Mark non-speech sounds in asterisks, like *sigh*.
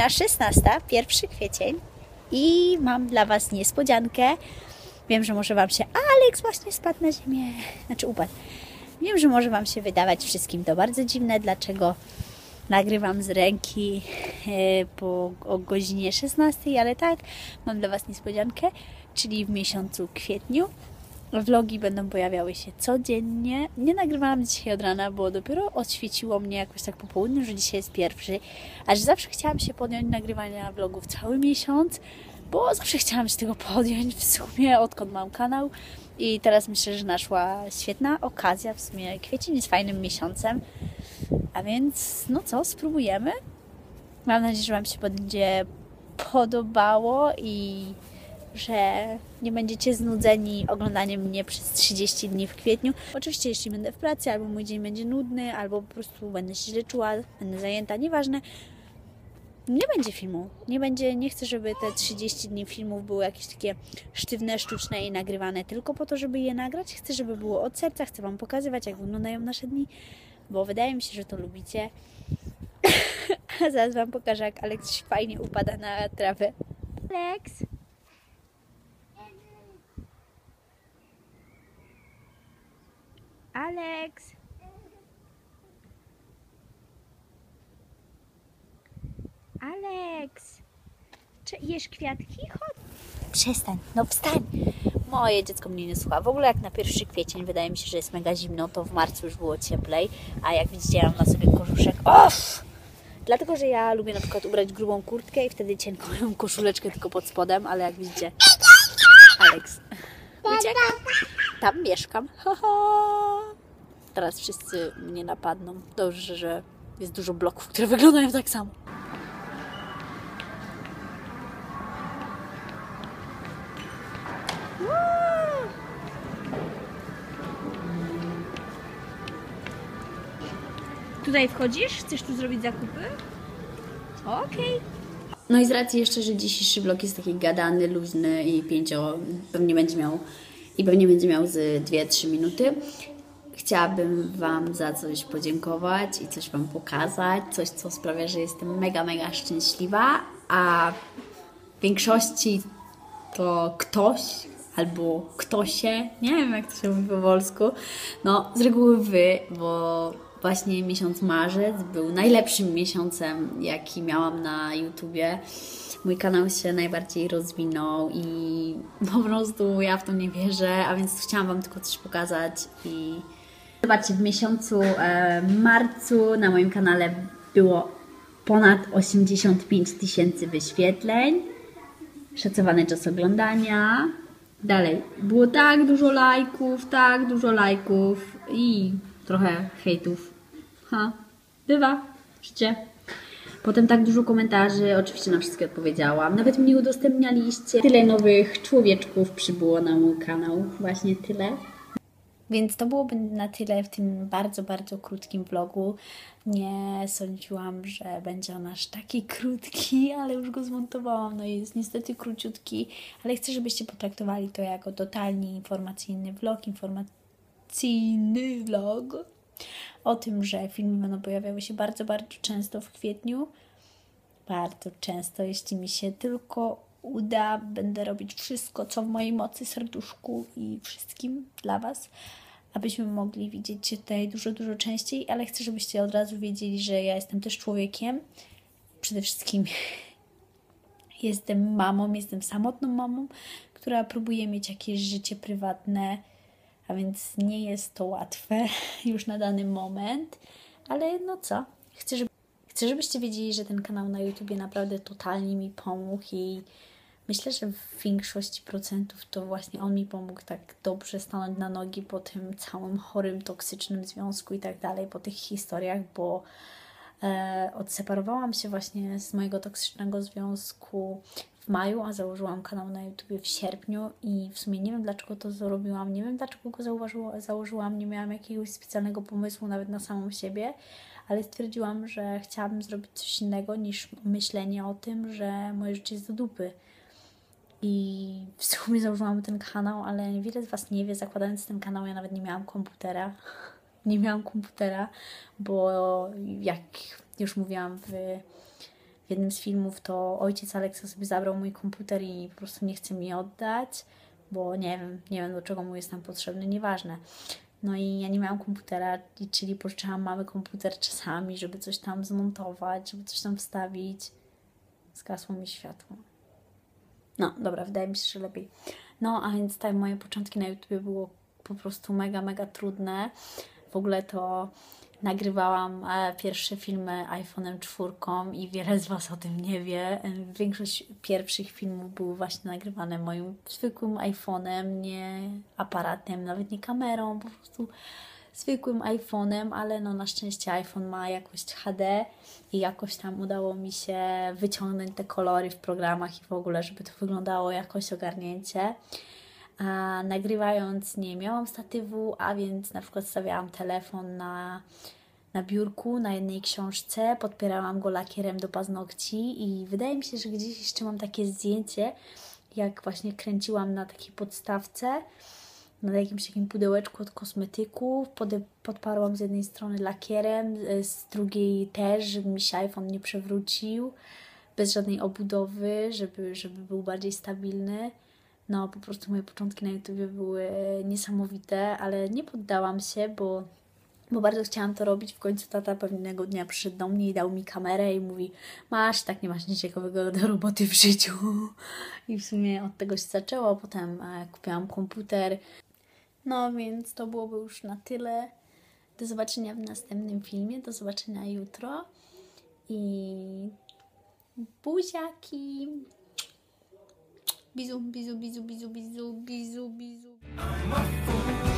godzina 16, 1 kwiecień i mam dla Was niespodziankę. Wiem, że może Wam się Alex właśnie spadł na ziemię, znaczy upadł. Wiem, że może Wam się wydawać wszystkim to bardzo dziwne, dlaczego nagrywam z ręki e, po o godzinie 16, ale tak, mam dla Was niespodziankę, czyli w miesiącu kwietniu. Vlogi będą pojawiały się codziennie. Nie nagrywałam dzisiaj od rana, bo dopiero odświeciło mnie jakoś tak po południu, że dzisiaj jest pierwszy. Aż zawsze chciałam się podjąć nagrywania vlogów cały miesiąc, bo zawsze chciałam się tego podjąć w sumie, odkąd mam kanał. I teraz myślę, że naszła świetna okazja. W sumie kwiecień jest fajnym miesiącem. A więc, no co, spróbujemy. Mam nadzieję, że Wam się będzie podobało i że nie będziecie znudzeni oglądaniem mnie przez 30 dni w kwietniu. Oczywiście, jeśli będę w pracy, albo mój dzień będzie nudny, albo po prostu będę się źle czuła, będę zajęta, nieważne. Nie będzie filmu. Nie będzie, nie chcę, żeby te 30 dni filmów były jakieś takie sztywne, sztuczne i nagrywane tylko po to, żeby je nagrać. Chcę, żeby było od serca, chcę Wam pokazywać, jak wyglądają nasze dni, bo wydaje mi się, że to lubicie. *laughs* A zaraz Wam pokażę, jak Alex fajnie upada na trawę. Alex! Alex! Alex! Czy jesz kwiatki? Chodź! Przestań, no wstań! Moje dziecko mnie nie słucha. W ogóle jak na pierwszy kwiecień wydaje mi się, że jest mega zimno, to w marcu już było cieplej, a jak widzicie, ja mam na sobie kożuszek. Off! Dlatego, że ja lubię na przykład ubrać grubą kurtkę i wtedy cienką koszuleczkę tylko pod spodem, ale jak widzicie, Alex ucieka. Tam mieszkam. Ha, ha. Teraz wszyscy mnie napadną. Dobrze, że jest dużo bloków, które wyglądają tak samo. Tutaj wchodzisz? Chcesz tu zrobić zakupy? Okej. No i z racji jeszcze, że dzisiejszy vlog jest taki gadany, luźny i pięcio, pewnie będzie miał i pewnie będzie miał z 2-3 minuty. Chciałabym Wam za coś podziękować i coś Wam pokazać, coś, co sprawia, że jestem mega, mega szczęśliwa, a w większości to ktoś albo ktosie, nie wiem jak to się mówi po polsku, no z reguły Wy, bo właśnie miesiąc marzec był najlepszym miesiącem, jaki miałam na YouTubie. Mój kanał się najbardziej rozwinął i po prostu ja w to nie wierzę, a więc chciałam Wam tylko coś pokazać i zobaczcie, w miesiącu e, marcu na moim kanale było ponad 85 tysięcy wyświetleń, szacowany czas oglądania. Dalej, było tak dużo lajków, tak dużo lajków i trochę hejtów. Ha, bywa, życie. Potem tak dużo komentarzy, oczywiście na wszystkie odpowiedziałam. Nawet mnie udostępnialiście. Tyle nowych człowieczków przybyło na mój kanał. Właśnie tyle. Więc to byłoby na tyle w tym bardzo, bardzo krótkim vlogu. Nie sądziłam, że będzie on aż taki krótki, ale już go zmontowałam. No jest niestety króciutki, ale chcę, żebyście potraktowali to jako totalnie informacyjny vlog, informacyjny vlog o tym, że filmy będą pojawiały się bardzo, bardzo często w kwietniu. Bardzo często, jeśli mi się tylko uda, będę robić wszystko, co w mojej mocy, serduszku i wszystkim dla Was, abyśmy mogli widzieć się tutaj dużo, dużo częściej, ale chcę, żebyście od razu wiedzieli, że ja jestem też człowiekiem. Przede wszystkim *laughs* jestem mamą, jestem samotną mamą, która próbuje mieć jakieś życie prywatne, a więc nie jest to łatwe *laughs* już na dany moment, ale no co, chcę, żeby, chcę żebyście wiedzieli, że ten kanał na YouTubie naprawdę totalnie mi pomógł i myślę, że w większości procentów to właśnie on mi pomógł tak dobrze stanąć na nogi po tym całym chorym, toksycznym związku i tak dalej, po tych historiach, bo e, odseparowałam się właśnie z mojego toksycznego związku w maju, a założyłam kanał na YouTubie w sierpniu i w sumie nie wiem dlaczego to zrobiłam, nie wiem dlaczego go założyłam, nie miałam jakiegoś specjalnego pomysłu nawet na samą siebie, ale stwierdziłam, że chciałabym zrobić coś innego niż myślenie o tym, że moje życie jest do dupy. I w sumie założyłam ten kanał, ale wiele z Was nie wie, zakładając ten kanał ja nawet nie miałam komputera. Nie miałam komputera, bo jak już mówiłam w w jednym z filmów, to ojciec Aleksa sobie zabrał mój komputer i po prostu nie chce mi oddać, bo nie wiem, nie wiem do czego mu jest tam potrzebny, nieważne. No i ja nie miałam komputera, czyli pożyczałam mamy komputer czasami, żeby coś tam zmontować, żeby coś tam wstawić. Zgasło mi światło. No, dobra, wydaje mi się, że lepiej. No, a więc tak, moje początki na YouTube było po prostu mega, mega trudne. W ogóle to nagrywałam e, pierwsze filmy iPhone'em 4 i wiele z Was o tym nie wie. E, Większość pierwszych filmów były właśnie nagrywane moim zwykłym iPhone'em, nie aparatem, nawet nie kamerą, po prostu zwykłym iPhone'em, ale no na szczęście iPhone ma jakość HD i jakoś tam udało mi się wyciągnąć te kolory w programach i w ogóle, żeby to wyglądało jakoś ogarnięcie. A nagrywając nie miałam statywu, a więc na przykład stawiałam telefon na, na biurku, na jednej książce, podpierałam go lakierem do paznokci i wydaje mi się, że gdzieś jeszcze mam takie zdjęcie, jak właśnie kręciłam na takiej podstawce, na jakimś takim pudełeczku od kosmetyków, pod, podparłam z jednej strony lakierem, z drugiej też, żeby mi się iPhone nie przewrócił, bez żadnej obudowy, żeby, żeby był bardziej stabilny. No, po prostu moje początki na YouTube były niesamowite, ale nie poddałam się, bo, bo bardzo chciałam to robić. W końcu tata pewnego dnia przyszedł do mnie i dał mi kamerę i mówi: Masz, tak nie masz nic ciekawego do roboty w życiu. I w sumie od tego się zaczęło. Potem e, kupiłam komputer. No, więc to byłoby już na tyle. Do zobaczenia w następnym filmie. Do zobaczenia jutro. I buziaki. Bisous, bisous, bisous, bisous, bisous, bisous, bisous.